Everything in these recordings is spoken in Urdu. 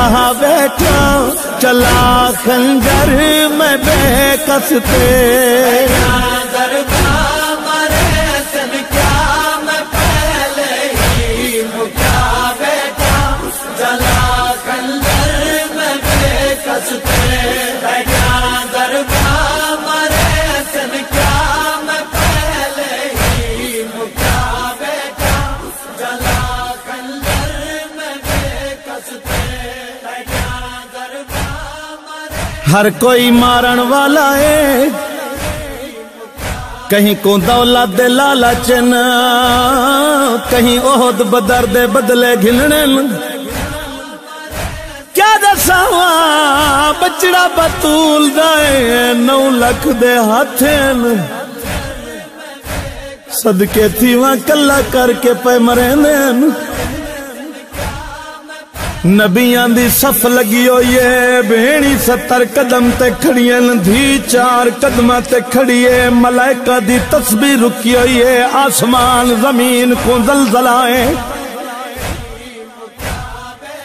قضا بیٹھا چلا خنجر میں بے کستے ہر کوئی مارن والا ہے۔ کہیں کو دولت دے لالچن کہیں عہد بدر دے بدلے گھنن۔ کیا دساواں، بچڑا بطول دائے، نو لکھ دے ہاتھیں صدقے تھی وہاں کلا کر کے پہ مرینن نبیاں دی صف لگی ہوئی بھینی ستر قدم تے کھڑیاں دھی چار قدمہ تے کھڑیے ملائکہ دی تسبیح رکی ہوئی آسمان، زمین کو زلزلائیں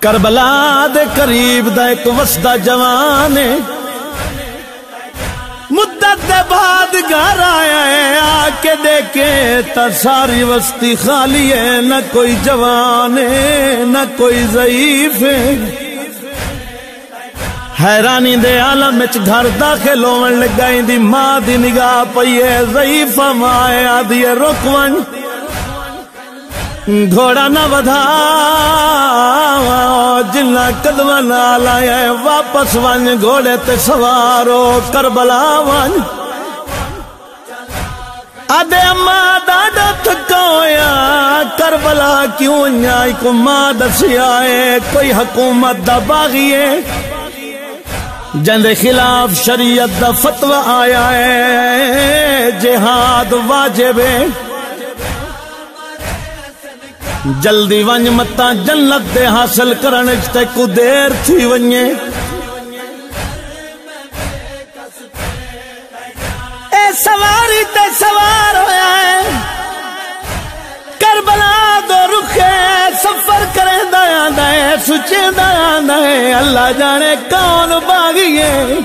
کربلا دے قریب دا ایک وسدہ جوان ہے گھر آیا ہے آ کے دیکھے تا ساری وستی خالی ہے، نہ کوئی جوان ہے، نہ کوئی ضعیف ہے۔ حیرانی دے عالم وچ گھر داخل ہون لگائی دی ماں دی نگاہ پئی ہے ضعیف ماں ہے، آدھی رک ون گھوڑا نہ بدھا جنہ قدم نال آیا واپس ون، گھوڑے تے سوارو کربلا ون۔ آدھے اماں دادا تھکویا کربلا کیوں نیائی کو ماں دسی آئے کوئی حکومت دا باغی ہے۔ جن خلاف شریعت دا فتوہ آیا ہے۔ جہاد واجب ہے۔ جلدی ونج متا جنت دے حاصل کرن تے کو دیر تھی ونجے۔ سواری تے سوار ہویا ہے۔ کربلا دو رکھے سفر کرے دیا دے سچے دیا دے اللہ جانے کون باغی ہے۔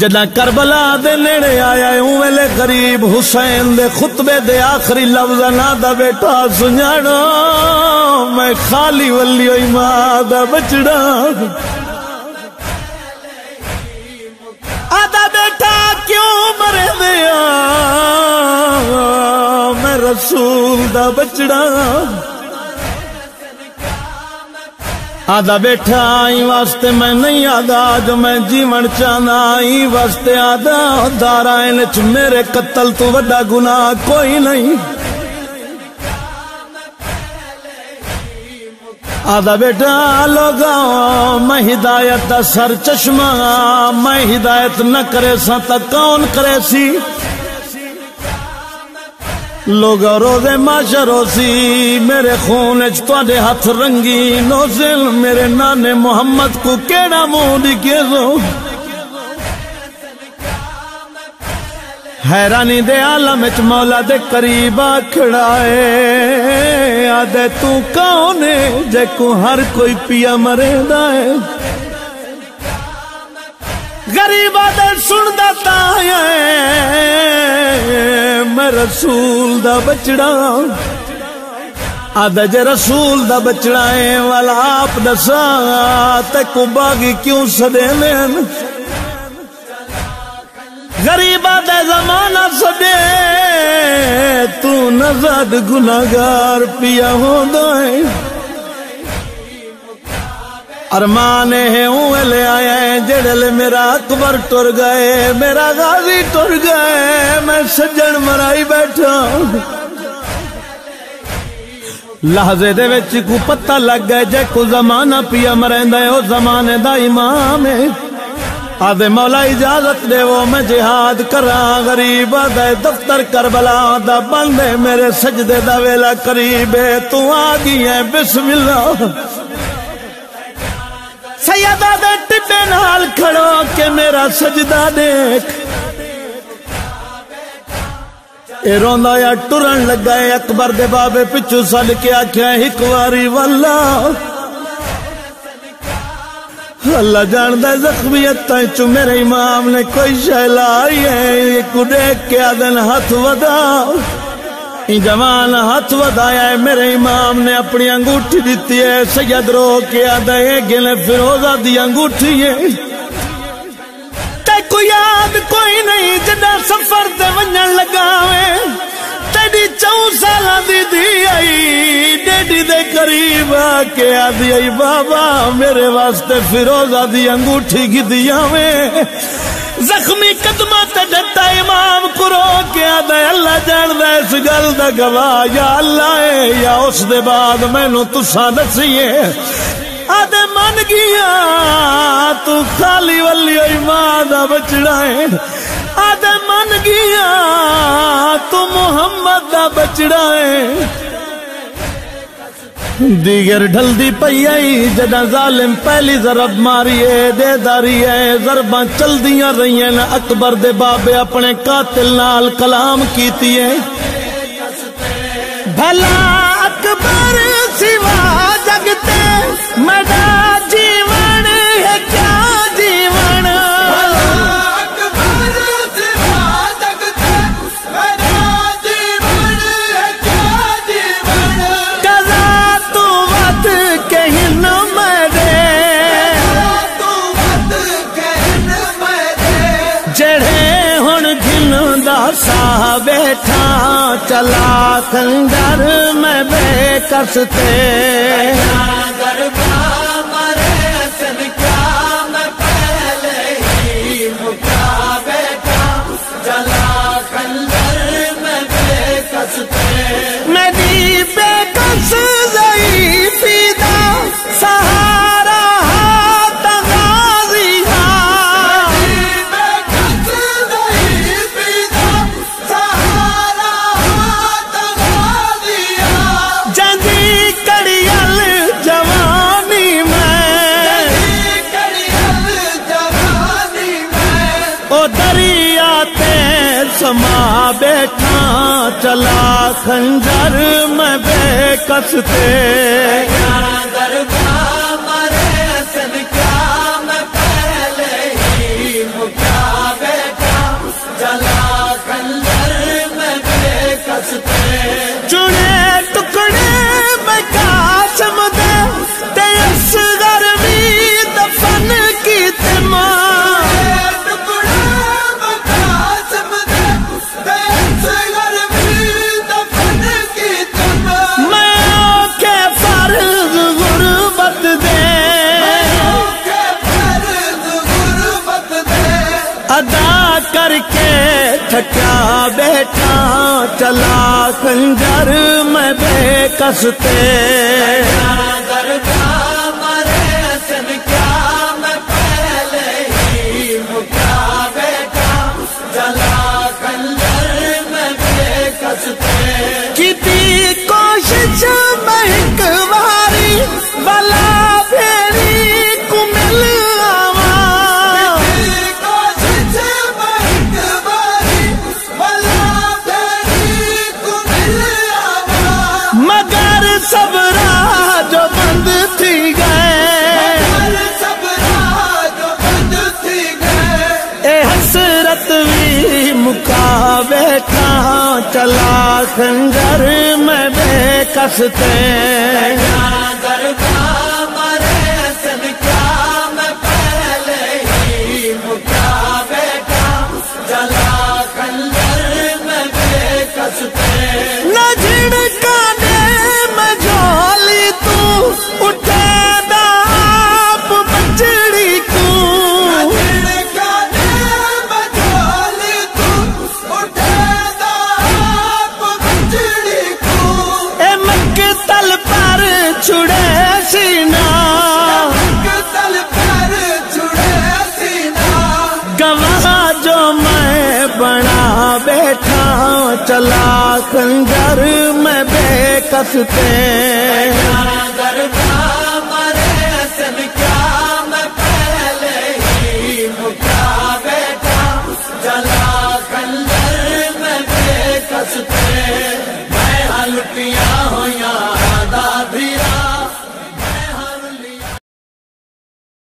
جدہ کربلا دے نیڑے آیا ہوں ویلے غریب حسین دے خطبے دے آخری لفظ نہ دا بیٹا سنجھاڑو، میں خالی ولی ہوئی ماں دا بچڑا مرے دیا میں رسول دا بچڑا آدھا بیٹھا آئی واسطے میں نہیں آدھا جو میں جیون چاہنا آئی واسطے آدھا دارائن چ میرے قتل تو وڈا گناہ کوئی نہیں آدھا بیٹا، لوگا، میں ہدایت دا سر چشمہ، میں ہدایت نہ کرے سا تا کون کرے سی؟ لوگ روزے معاشرو سی میرے خون چے ہاتھ رنگی، نوزل میرے نانے محمد کو کیڑا منہ دکھے سو حیرانی دے عالم چ مولا دے قریب کھڑائے آدھے تو کون ہے؟ جے کو ہر کوئی پیا مرے دائے غریب آدھے سن دتا میں رسول دا بچڑا۔ آدھا جے رسول دا بچڑا ہے، والا آپ دسا تے کو باغی کیوں سدے لین؟ غریب آدھے زمانہ سدے، تو نزد گناہگار پیا ہو دائیں ارمان ہے ہوں لے آئے جڑے میرا اکبر ٹر گئے، میرا غازی ٹر گئے، میں سجن مرائی بیٹھا۔ لحظے دے وچ کو پتہ لگ گئے، جے کو زمانہ پیا مریندا ہے، او زمانے دا امام ہے۔ آدھے مولا اجازت دے وہ میں جہاد کراں، غریب آدھے دفتر کربلا دا بندے میرے سجدے دا ویلا قریب ہے، تو آگی ہے، بسم اللہ۔ سیدہ دے ٹپے نال کھڑو کہ میرا سجدہ دیکھ۔ اے روندا یا ٹرن لگا اکبر دے بابے پچھو سل کے آکھیا ایک واری واللہ۔ اللہ جان دے زخمیت تائیں چو میرے امام نے کوئی شہلا آئی ہے؟ کو دیکھ کے آدن ہاتھ ودا۔ جوان ہاتھ ودایا ہے میرے امام نے اپنی انگوٹھی دیتی ہے۔ سید رو کے آدھے گلے فیروزہ دی انگوٹھی ہے۔ تے کوئی یاد کوئی نہیں جدہ سفر تے ونجن لگاویں تیڈی چون سالہ دی دی آئی ڈیڈی دے قریب آکے آدھی آئی بابا میرے واسطے فیروزہ دی انگوٹھی کی دیا میں زخمی قدمہ تے ڈٹا امام کرو کے آدھے اللہ جان دے اس گل دا گواہ یا اللہ ہے یا اس دے بعد میں نو تسا دسیے آدھے من گیا تو خالی ولی ایمان دا بچڑا ہے آدھے من گیا، تو محمد دا بچڑا ہے۔ دیگر ڈھل دی پئی آئی جدہ ظالم پہلی ضرب ماری ہے دے داری ہے۔ ضرباں چل دیاں رہی ہیں اکبر دے بابے اپنے قاتل نال کلام کیتی ہے۔ بھلا اکبر سوا جگتے مڈا سا بیٹھا چلا خنجر میں بے کستے چلا خنجر میں بے کستے کر کے تھکا بیٹا چلا کنجر میں بے کستے دستے چلا کنگر میں بے کستے